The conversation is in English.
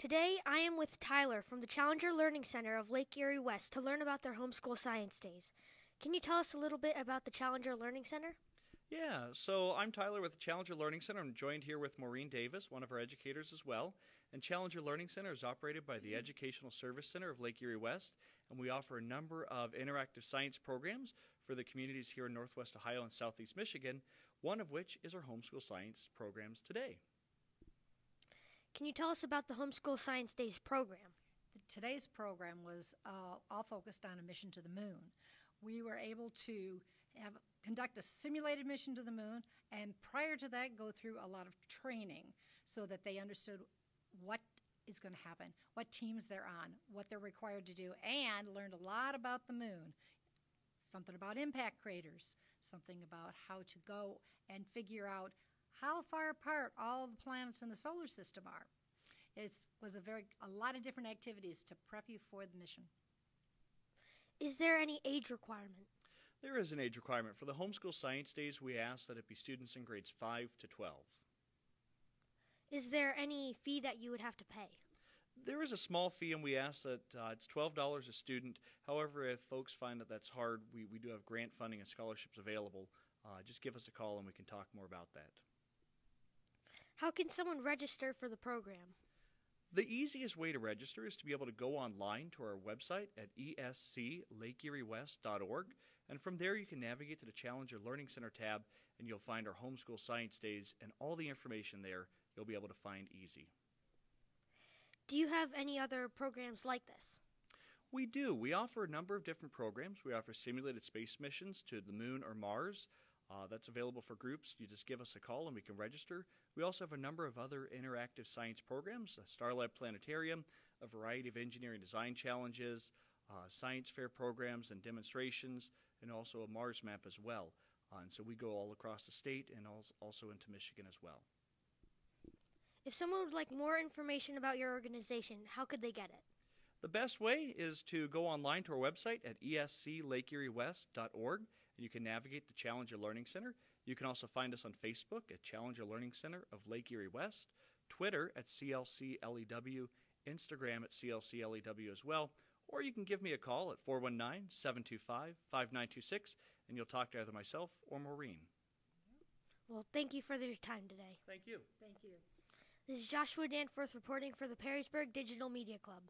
Today, I am with Tyler from the Challenger Learning Center of Lake Erie West to learn about their homeschool science days. Can you tell us a little bit about the Challenger Learning Center? Yeah, so I'm Tyler with the Challenger Learning Center. I'm joined here with Maureen Davis, one of our educators as well. And Challenger Learning Center is operated by the mm-hmm. Educational Service Center of Lake Erie West, and we offer a number of interactive science programs for the communities here in Northwest Ohio and Southeast Michigan, one of which is our homeschool science programs today. Can you tell us about the Homeschool Science Days program? Today's program was uh, all focused on a mission to the moon. We were able to have conduct a simulated mission to the moon, and prior to that, go through a lot of training so that they understood what is going to happen, what teams they're on, what they're required to do, and learned a lot about the moon. Something about impact craters, something about how to go and figure out how far apart all the planets in the solar system are. It was a very a lot of different activities to prep you for the mission. Is there any age requirement? There is an age requirement. For the homeschool science days, we ask that it be students in grades 5 to 12. Is there any fee that you would have to pay? There is a small fee, and we ask that uh, it's $12 a student. However, if folks find that that's hard, we, we do have grant funding and scholarships available. Uh, just give us a call and we can talk more about that. How can someone register for the program? The easiest way to register is to be able to go online to our website at esclakeeriewest.org, and from there you can navigate to the Challenger Learning Center tab, and you'll find our homeschool science days and all the information there you'll be able to find easy. Do you have any other programs like this? We do. We offer a number of different programs. We offer simulated space missions to the moon or Mars. Uh, that's available for groups. You just give us a call and we can register. We also have a number of other interactive science programs, a Starlab Planetarium, a variety of engineering design challenges, uh, science fair programs and demonstrations, and also a Mars map as well. Uh, and so we go all across the state and also into Michigan as well. If someone would like more information about your organization, how could they get it? The best way is to go online to our website at esclakeeriewest.org and you can navigate the Challenger Learning Center. You can also find us on Facebook at Challenger Learning Center of Lake Erie West, Twitter at CLCLEW, Instagram at CLCLEW as well, or you can give me a call at 419 725 5926 and you'll talk to either myself or Maureen. Well, thank you for your time today. Thank you. Thank you. This is Joshua Danforth reporting for the Perrysburg Digital Media Club.